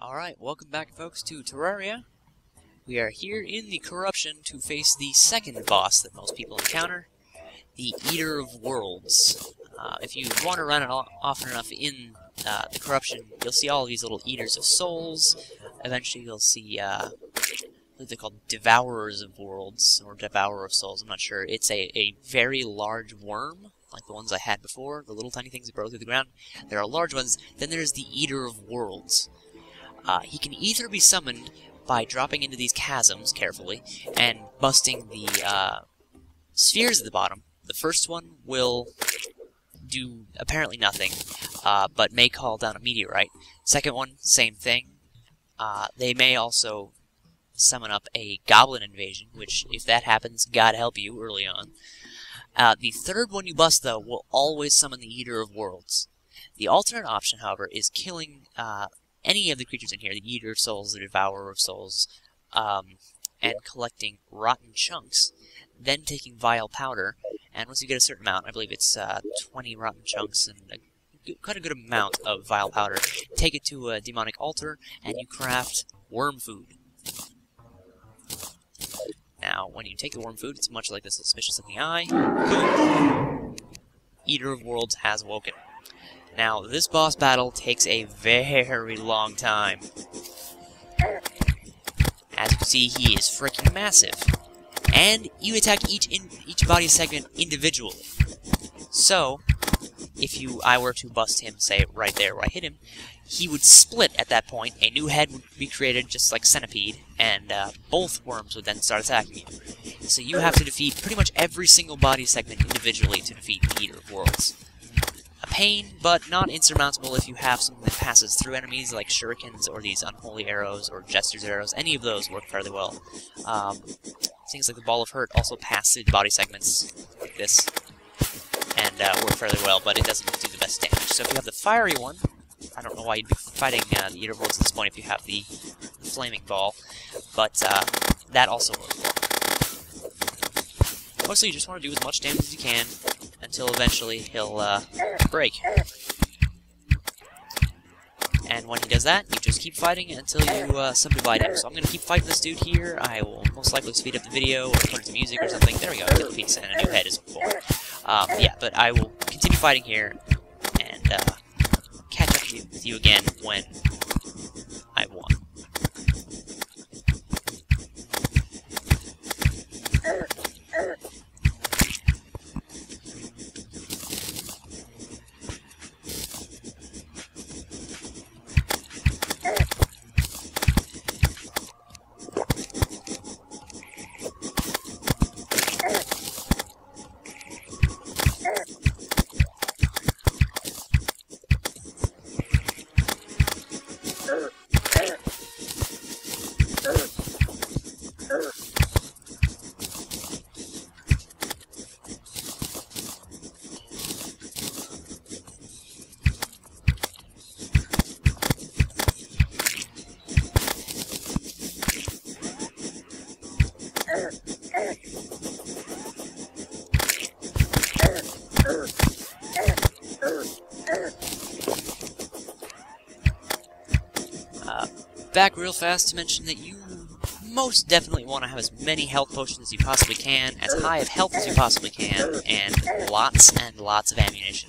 Alright, welcome back folks to Terraria. We are here in the Corruption to face the second boss that most people encounter, the Eater of Worlds. Uh, if you wander around it often enough in uh, the Corruption, you'll see all these little Eaters of Souls. Eventually you'll see, uh, they're called Devourers of Worlds, or Devourer of Souls, I'm not sure. It's a, a very large worm, like the ones I had before, the little tiny things that burrow through the ground. There are large ones. Then there's the Eater of Worlds. Uh, he can either be summoned by dropping into these chasms carefully and busting the uh, spheres at the bottom. The first one will do apparently nothing, uh, but may call down a meteorite. Second one, same thing. Uh, they may also summon up a goblin invasion, which, if that happens, God help you early on. Uh, the third one you bust, though, will always summon the Eater of Worlds. The alternate option, however, is killing uh, any of the creatures in here, the Eater of Souls, the Devourer of Souls, um, and collecting rotten chunks, then taking vile powder, and once you get a certain amount, I believe it's uh, 20 rotten chunks and a, quite a good amount of vile powder, take it to a demonic altar, and you craft worm food. Now, when you take the worm food, it's much like the suspicious-looking eye. Boom! Eater of Worlds has awoken. Now, this boss battle takes a very long time. As you can see, he is freaking massive. And you attack each in each body segment individually. So, if you I were to bust him, say, right there where I hit him, he would split at that point, a new head would be created just like Centipede, and uh, both worms would then start attacking you. So you have to defeat pretty much every single body segment individually to defeat the Eater of Worlds pain, but not insurmountable if you have something that passes through enemies, like shurikens or these unholy arrows or jester's arrows. Any of those work fairly well. Um, things like the Ball of Hurt also pass through body segments like this, and uh, work fairly well, but it doesn't do the best damage. So if you have the fiery one, I don't know why you'd be fighting uh, the Eater at this point if you have the, the Flaming Ball, but uh, that also works well. Mostly you just want to do as much damage as you can, until eventually he'll uh, break. And when he does that, you just keep fighting until you uh, subdivide him. So I'm going to keep fighting this dude here. I will most likely speed up the video or put some music or something. There we go, the piece and a new head is born. Um, yeah, but I will continue fighting here and uh, catch up with you again when I've won. Back real fast to mention that you most definitely want to have as many health potions as you possibly can, as high of health as you possibly can, and lots and lots of ammunition.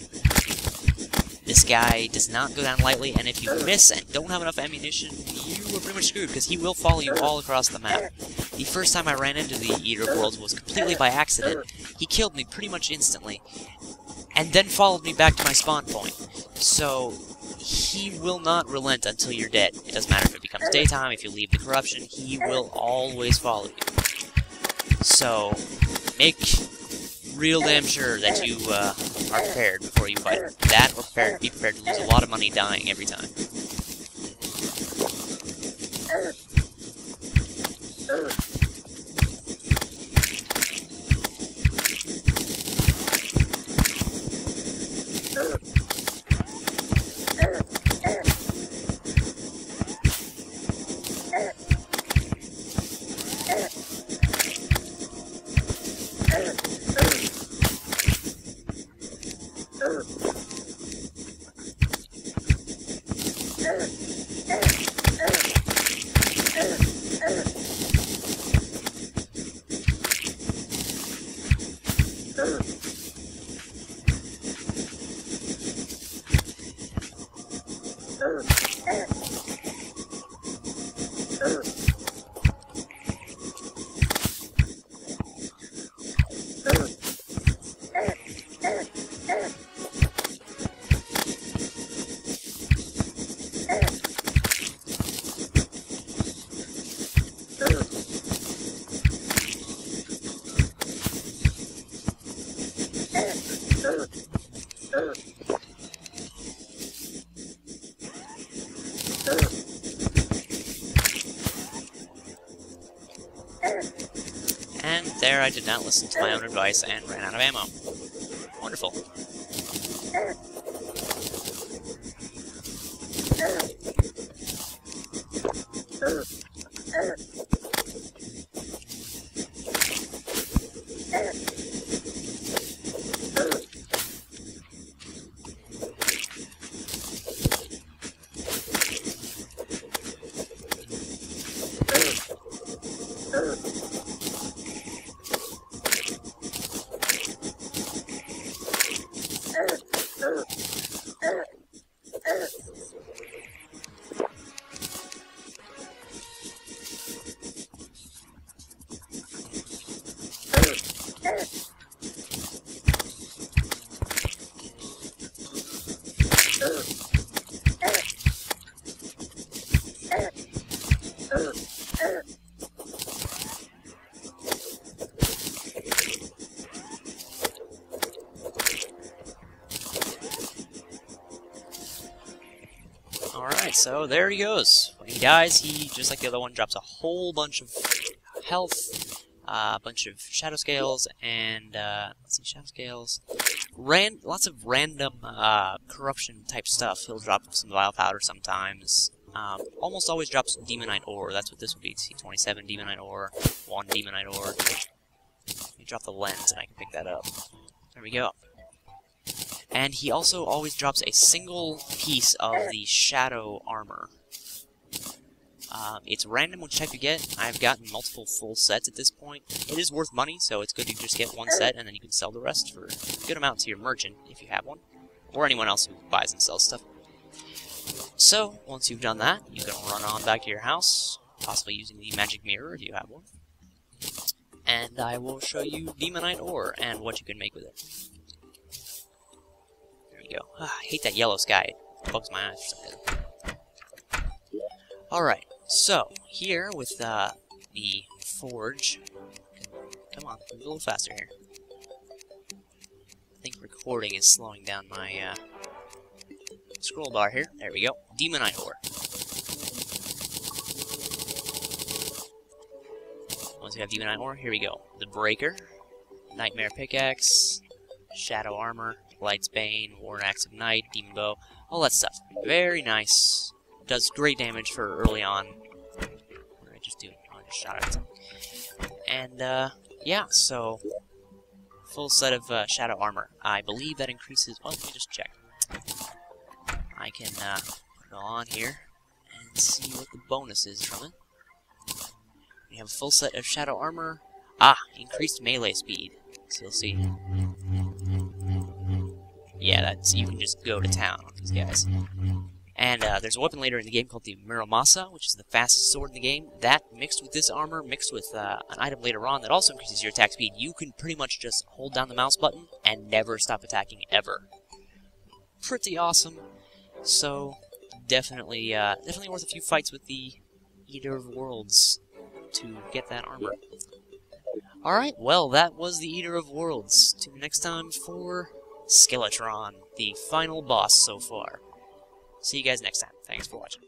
This guy does not go down lightly, and if you miss and don't have enough ammunition, you are pretty much screwed, because he will follow you all across the map. The first time I ran into the Eater of Worlds was completely by accident. He killed me pretty much instantly, and then followed me back to my spawn point. So, he will not relent until you're dead. It doesn't matter if it daytime, if you leave the corruption, he will always follow you. So, make real damn sure that you uh, are prepared before you fight. That or prepared, be prepared to lose a lot of money dying every time. Did not listen to my own advice and ran out of ammo. Wonderful. Alright, so there he goes. When he dies, he, just like the other one, drops a whole bunch of health, uh, a bunch of shadow scales, and, uh, let's see, shadow scales, ran lots of random, uh, corruption type stuff. He'll drop some vile powder sometimes. Um, almost always drops demonite ore. That's what this would be. See, 27 demonite ore, 1 demonite ore. Let me drop the lens and I can pick that up. There we go. And he also always drops a single piece of the shadow armor. Um, it's random which type you get. I've gotten multiple full sets at this point. It is worth money, so it's good to just get one set and then you can sell the rest for a good amount to your merchant if you have one, or anyone else who buys and sells stuff. So, once you've done that, you can run on back to your house, possibly using the magic mirror if you have one. And I will show you demonite ore and what you can make with it. Go. Ah, I hate that yellow sky. It bugs my eyes. Alright, so, here with uh, the forge... Come on, move a little faster here. I think recording is slowing down my uh, scroll bar here. There we go. Demonite ore. Once we have Demonite ore, here we go. The Breaker, Nightmare Pickaxe, Shadow Armor, Light's Bane, War Axe of Night, Demon Bow, all that stuff. Very nice. Does great damage for early on. I just do? Oh, I just shot it. And, uh, yeah, so... Full set of uh, Shadow Armor. I believe that increases... Well, let me just check. I can uh, put it on here and see what the bonus is from it. We have a full set of Shadow Armor. Ah, increased melee speed. So you'll see. Yeah, that's you can just go to town on these guys. And uh, there's a weapon later in the game called the Muramasa, which is the fastest sword in the game. That, mixed with this armor, mixed with uh, an item later on that also increases your attack speed, you can pretty much just hold down the mouse button and never stop attacking ever. Pretty awesome. So, definitely, uh, definitely worth a few fights with the Eater of Worlds to get that armor. Alright, well, that was the Eater of Worlds. Tune next time for Skeletron, the final boss so far. See you guys next time. Thanks for watching.